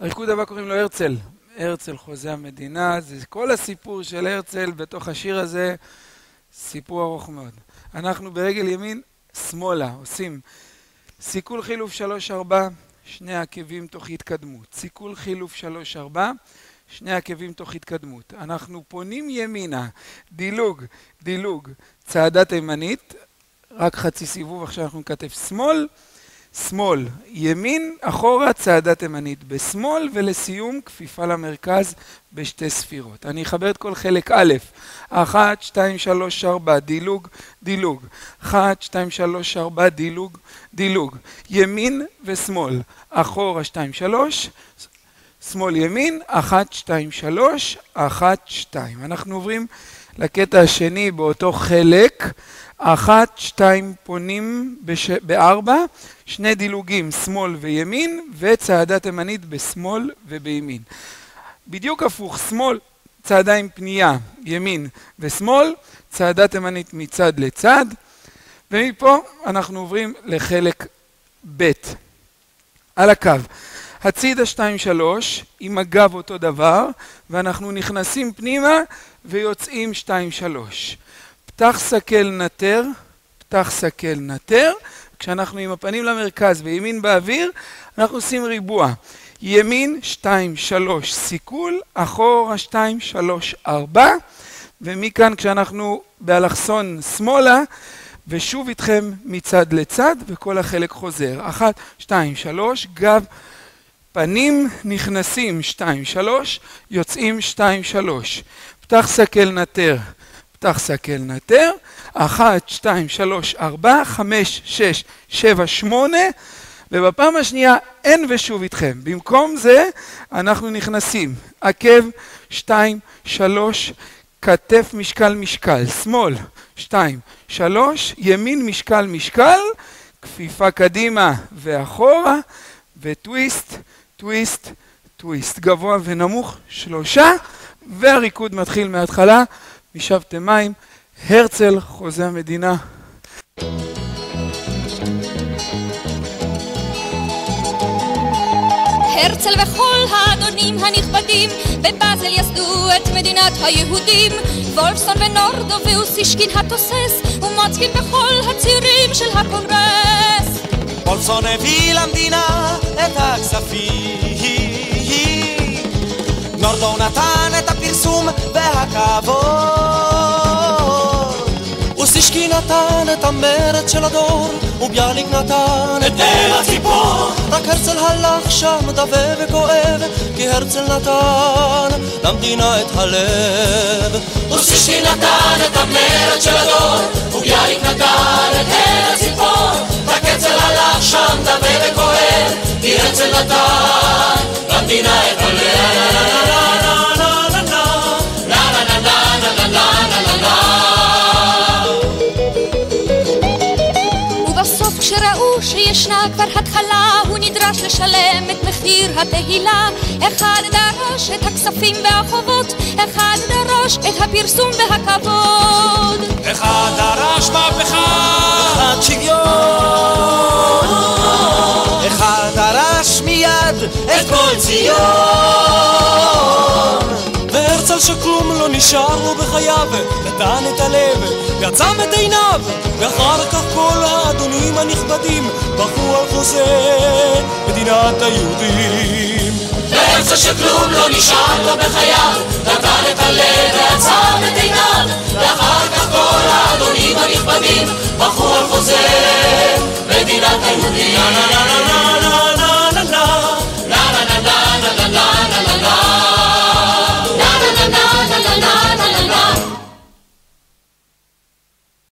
הריקוד הבא קוראים לו הרצל. הרצל חוזה המדינה, זה כל הסיפור של הרצל בתוך השיר הזה, סיפור ארוך מאוד. אנחנו ברגל ימין, שמאלה, עושים סיכול חילוף שלוש-ארבע, שני עקבים תוך התקדמות. סיכול חילוף שלוש-ארבע, שני עקבים תוך התקדמות. אנחנו פונים ימינה, דילוג, דילוג, צעדה תימנית, רק חצי סיבוב, עכשיו אנחנו נכתב שמאל, שמאל, ימין, אחורה, צעדה תימנית בשמאל, ולסיום, כפיפה למרכז בשתי ספירות. אני אחבר את כל חלק א', אחת, שתיים, שלוש, ארבע, דילוג, דילוג, אחת, שתיים, שלוש, ארבע, דילוג, דילוג, ימין ושמאל, אחורה, שתיים, שלוש, שמאל ימין, אחת, שתיים, שלוש, אחת, שתיים. אנחנו עוברים לקטע השני באותו חלק, אחת, שתיים, פונים בש... בארבע, שני דילוגים, שמאל וימין, וצעדה תימנית בשמאל ובימין. בדיוק הפוך, שמאל, צעדה עם פנייה, ימין ושמאל, צעדה תימנית מצד לצד, ומפה אנחנו עוברים לחלק ב' על הקו. הצידה 2-3 עם הגב אותו דבר, ואנחנו נכנסים פנימה ויוצאים 2-3. פתח סקל נטר, פתח סקל נטר, כשאנחנו עם הפנים למרכז וימין באוויר, אנחנו עושים ריבוע. ימין 2, 3, סיכול, אחורה 2, 3, 4, ומכאן כשאנחנו באלכסון שמאלה, ושוב איתכם מצד לצד, וכל החלק חוזר. 1, 2, 3, גב, פנים נכנסים 2, 3, יוצאים 2, 3. פתח סקל נטר, פתח סקל נטר, 1, 2, 3, 4, 5, 6, 7, 8, ובפעם השנייה אין ושוב איתכם. במקום זה אנחנו נכנסים, עקב 2, 3, כתף משקל משקל, שמאל 2, 3, ימין משקל משקל, כפיפה קדימה ואחורה, וטוויסט, טוויסט, טוויסט, גבוה ונמוך, שלושה, והריקוד מתחיל מההתחלה, משבתם מים, הרצל, חוזה המדינה. הרצל וכל האדונים הנכבדים בבאזל יסדו את מדינת היהודים. וולפסון ונורדו ואוסישקין התוסס ומוצקין בכל הצירים של הקונגרס. וולפסון הביא למדינה את הכספים. נורדו נתן את הפרסום והכבוד נתן את המרד של הדור וביאליק נתן את אל הציפור רק הרצל הלך שם דווה וכואב כי הרצל נתן למדינה את הלב אוסישקי נתן את המרד של הדור וביאליק נתן את אל הציפור רק הרצל הלך שם דווה וכואב כי הרצל נתן כשראו שישנה כבר התחלה, הוא נדרש לשלם את מחיר התהילה. אחד דרש את הכספים והחובות, אחד דרש את הפרסום והכבוד. אחד דרש מהפכה, אחד שוויון. אחד דרש מיד את כל ציון. והרצל שכלום לא נשאר לו בחייו, נתן את הלב, ועצם את עיניו, ואחר כך כל האדונים הנכבדים בכו על חוזה מדינת היהודים. והרצל שכלום לא נשאר לו בחייו, נתן את הלב ועצם את עיניו, ואחר